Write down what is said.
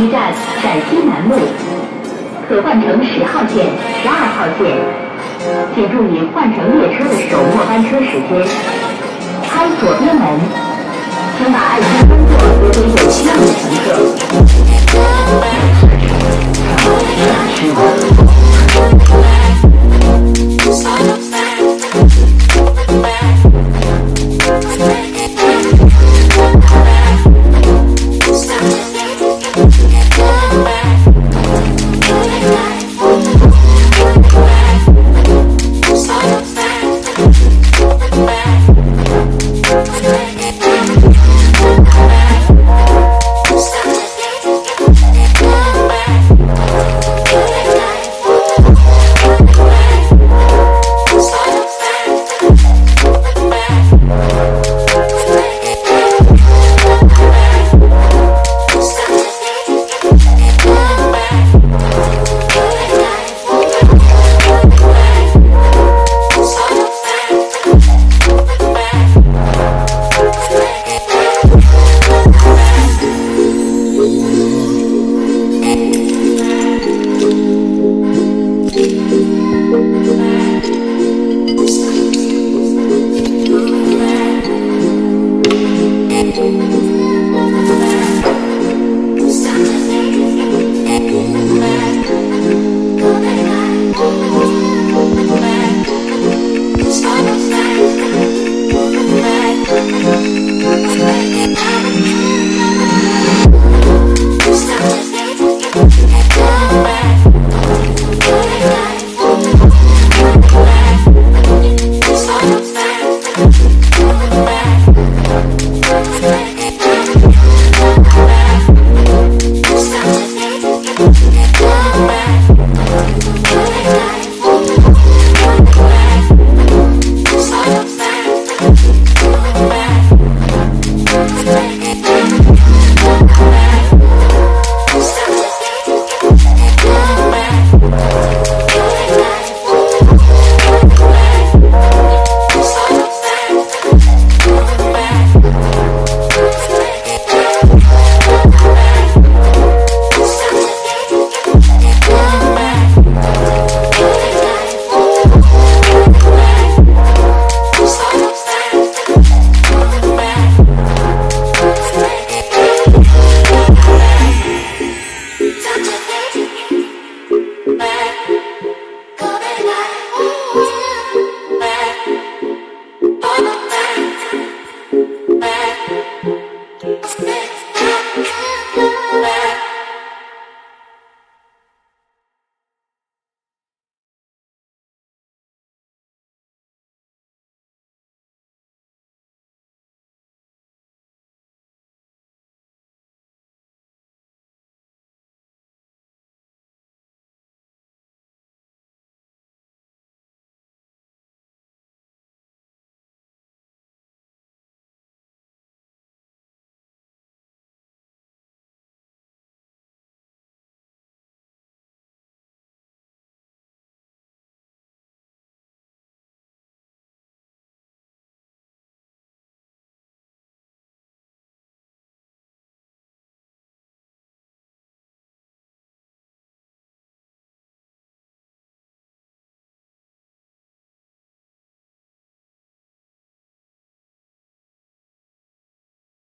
一站陕西南路，可换乘十号线、十二号线，请注意换乘列车的首末班车时间。开左边门，请把爱心工作留给有需要的乘 you.